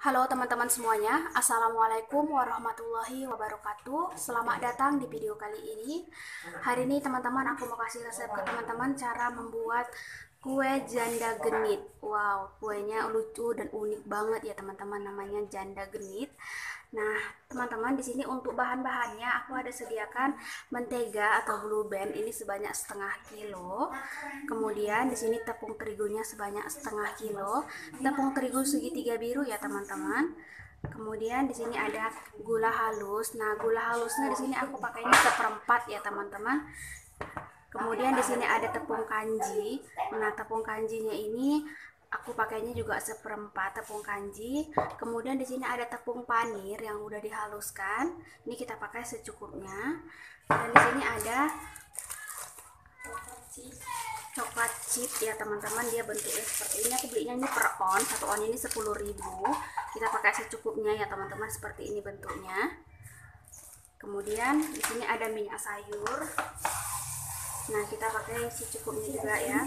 Halo teman-teman semuanya, Assalamualaikum warahmatullahi wabarakatuh. Selamat datang di video kali ini. Hari ini teman-teman aku mau kasih resep ke teman-teman cara membuat kue janda genit Wow, kuenya lucu dan unik banget ya teman-teman namanya janda genit Nah, teman-teman di sini untuk bahan-bahannya aku ada sediakan mentega atau blue ini sebanyak setengah kilo. Kemudian di sini tepung terigunya sebanyak setengah kilo. Tepung terigu segitiga biru ya teman-teman. Kemudian di sini ada gula halus. Nah, gula halusnya di sini aku pakainya seperempat ya teman-teman. Kemudian di sini ada tepung kanji. Nah, tepung kanjinya ini aku pakainya juga seperempat tepung kanji. Kemudian di sini ada tepung panir yang udah dihaluskan. Ini kita pakai secukupnya. Dan di sini ada coklat chip. Ya teman-teman dia bentuknya seperti ini. Aku belinya ini per on. Satu on ini 10.000 kita pakai secukupnya ya teman-teman seperti ini bentuknya. Kemudian di sini ada minyak sayur nah kita pakai secukupnya juga ya.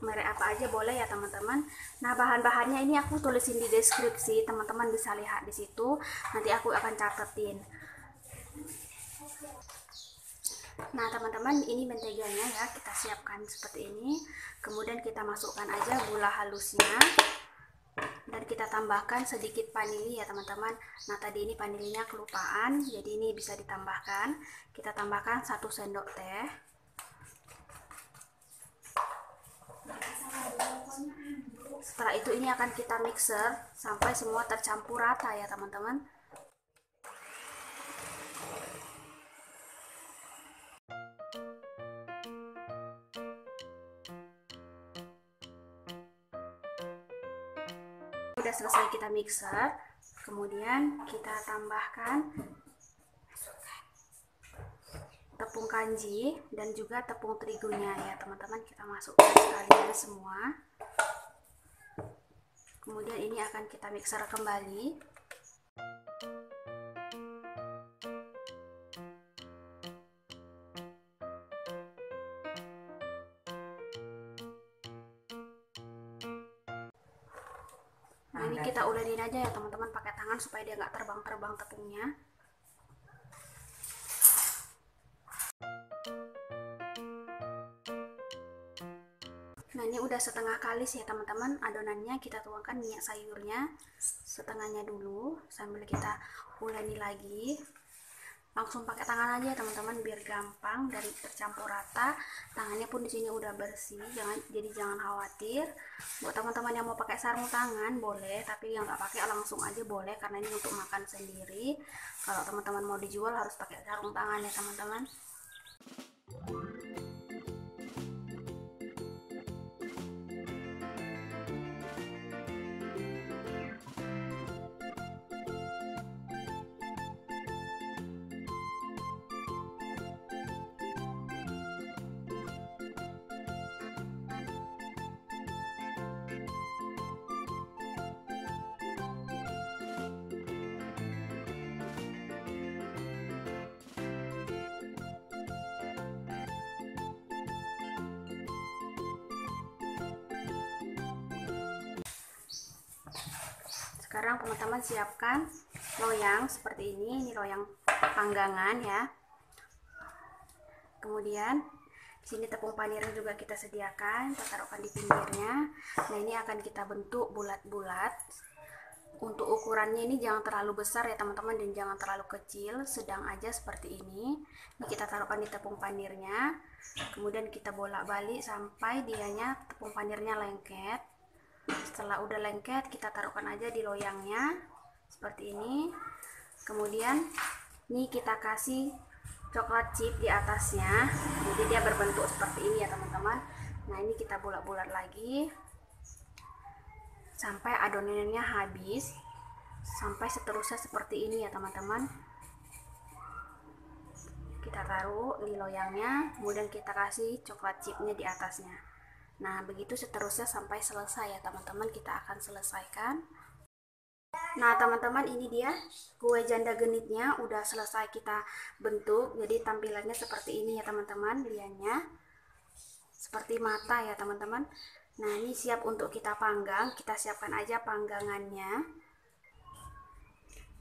Merek apa aja boleh ya teman-teman. Nah bahan-bahannya ini aku tulisin di deskripsi teman-teman bisa lihat di situ. Nanti aku akan catetin. Nah teman-teman ini menteganya ya. Kita siapkan seperti ini. Kemudian kita masukkan aja gula halusnya. Dan kita tambahkan sedikit vanili ya teman-teman. Nah tadi ini vanilinya kelupaan jadi ini bisa ditambahkan. Kita tambahkan satu sendok teh setelah itu ini akan kita mixer sampai semua tercampur rata ya teman-teman. Udah selesai kita mixer. Kemudian kita tambahkan tepung kanji dan juga tepung terigunya ya teman-teman. Kita masukkan sekalian semua kemudian ini akan kita mixer kembali. Nah ini kita ulenin aja ya teman-teman pakai tangan supaya dia nggak terbang-terbang tepungnya Nah ini udah setengah kali sih ya teman-teman. Adonannya kita tuangkan minyak sayurnya setengahnya dulu sambil kita uleni lagi. Langsung pakai tangan aja teman-teman biar gampang dari tercampur rata. Tangannya pun di sini udah bersih jangan jadi jangan khawatir. Buat teman-teman yang mau pakai sarung tangan boleh tapi yang nggak pakai langsung aja boleh karena ini untuk makan sendiri. Kalau teman-teman mau dijual harus pakai sarung tangan ya teman-teman sekarang teman-teman siapkan loyang seperti ini. Ini loyang panggangan ya. Kemudian di sini tepung panirnya juga kita sediakan. Kita taruhkan di pinggirnya. Nah ini akan kita bentuk bulat-bulat. Untuk ukurannya ini jangan terlalu besar ya teman-teman dan jangan terlalu kecil. Sedang aja seperti ini. Ini kita taruhkan di tepung panirnya. Kemudian kita bolak-balik sampai dianya tepung panirnya lengket setelah udah lengket kita taruhkan aja di loyangnya seperti ini. Kemudian ini kita kasih coklat chip di atasnya. Jadi dia berbentuk seperti ini ya teman-teman. Nah ini kita bulat-bulat lagi. Sampai adonannya habis. Sampai seterusnya seperti ini ya teman-teman. Kita taruh di loyangnya. Kemudian kita kasih coklat chipnya di atasnya Nah, begitu seterusnya sampai selesai ya teman-teman, kita akan selesaikan. Nah, teman-teman ini dia kue janda genitnya udah selesai kita bentuk. Jadi tampilannya seperti ini ya teman-teman, liannya. Seperti mata ya teman-teman. Nah, ini siap untuk kita panggang. Kita siapkan aja panggangannya.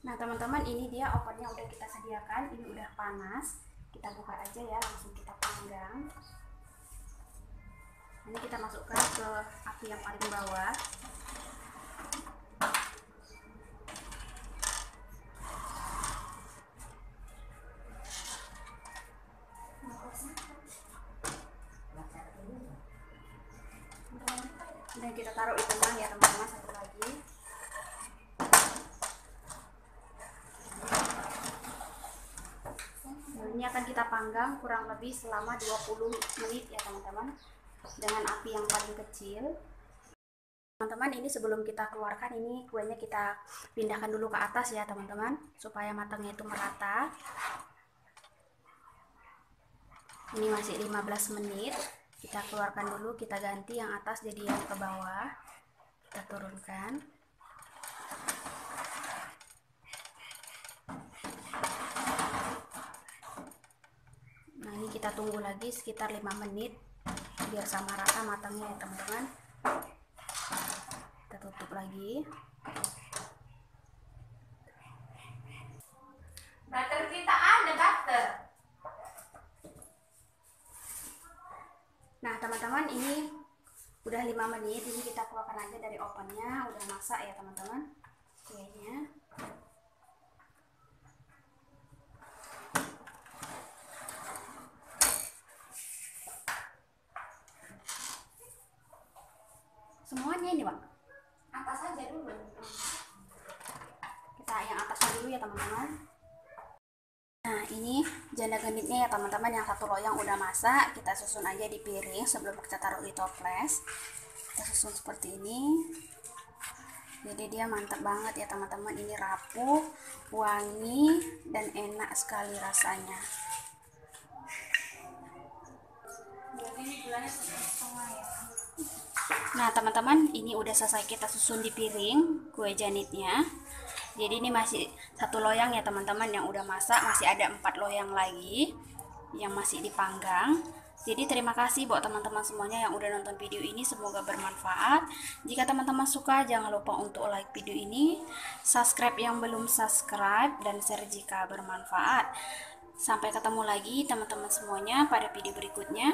Nah teman-teman ini dia ovennya udah kita sediakan, ini udah panas. Kita buka aja ya, langsung kita panggang. Ini kita masukkan ke api yang paling bawah. Dan kita taruh di tengah ya teman-teman satu lagi. Nah, ini akan kita panggang kurang lebih selama 20 menit ya teman-teman dengan api yang paling kecil. Teman-teman ini sebelum kita keluarkan ini kuenya kita pindahkan dulu ke atas ya teman-teman supaya matangnya itu merata. Ini masih 15 menit. Kita keluarkan dulu kita ganti yang atas jadi yang ke bawah. Kita turunkan. Nah ini kita tunggu lagi sekitar 5 menit biar sama rata matangnya ya teman-teman. Kita tutup lagi. Butter kita ada butter. Nah teman-teman ini udah 5 menit. Ini kita keluarkan aja dari ovennya. Udah masak ya teman-teman. Kuenya semuanya ini pak atas aja dulu kita yang atasnya dulu ya teman-teman. Nah ini janda genditnya ya teman-teman. Yang satu loyang udah masak kita susun aja di piring sebelum kita taruh di toples. Kita susun seperti ini. Jadi dia mantap banget ya teman-teman. Ini rapuh wangi dan enak sekali rasanya. Jadi ini gulanya setengah ya Nah teman-teman ini udah selesai kita susun di piring kue janitnya. Jadi ini masih satu loyang ya teman-teman yang udah masak Masih ada empat loyang lagi yang masih dipanggang. Jadi terima kasih buat teman-teman semuanya yang udah nonton video ini. Semoga bermanfaat. Jika teman-teman suka jangan lupa untuk like video ini subscribe yang belum subscribe dan share jika bermanfaat. Sampai ketemu lagi teman-teman semuanya pada video berikutnya